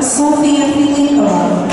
Sofia Filippova.